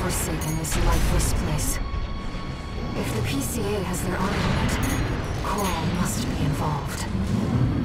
Forsaken this lifeless place. If the PCA has their eye on it, Coral must be involved.